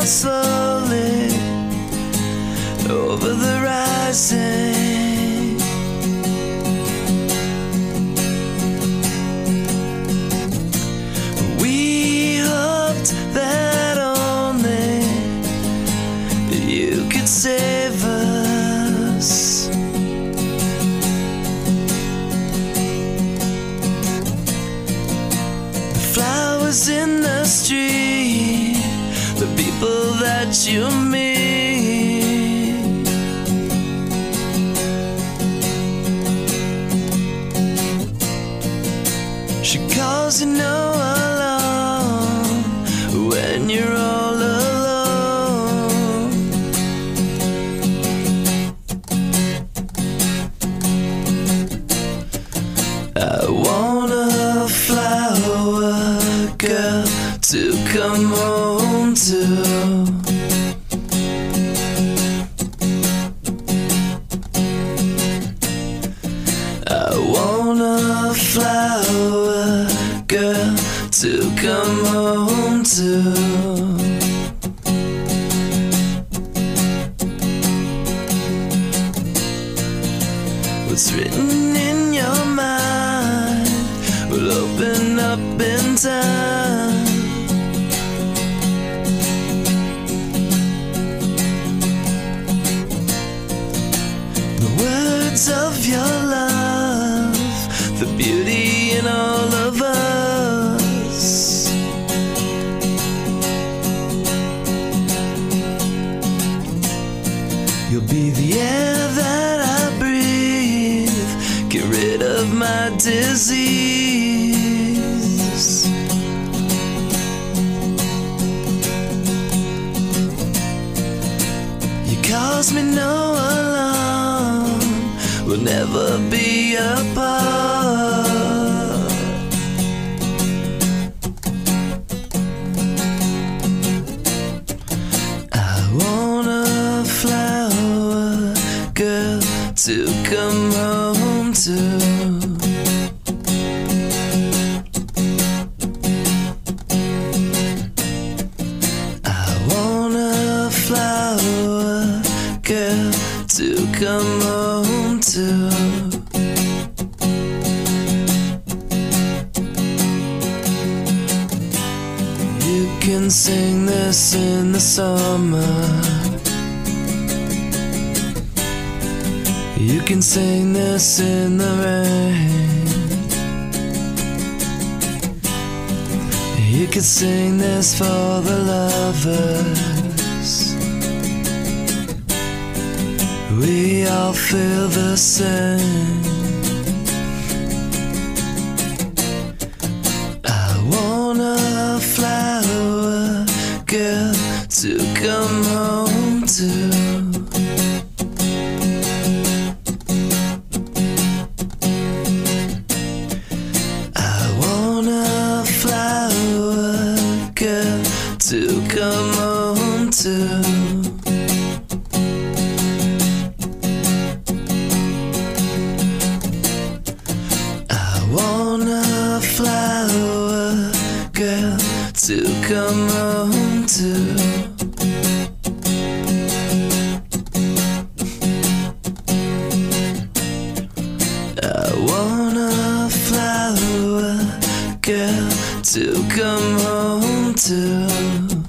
down slowly over the rising. We hoped that only you could save us. The flowers in the street people that you meet. Come home to. I want a flower girl to come home to. What's written in your mind will open up in time. Of your love, the beauty in all of us. You'll be the air that I breathe. Get rid of my disease. You cause me no. We'll never be apart. I want a flower girl to come home to. Come home You can sing this in the summer. You can sing this in the rain. You can sing this for the lovers. We all feel the same. I want a flower girl to come home to. I want a flower girl to come home to. To come home to. I want a flower girl to come home to.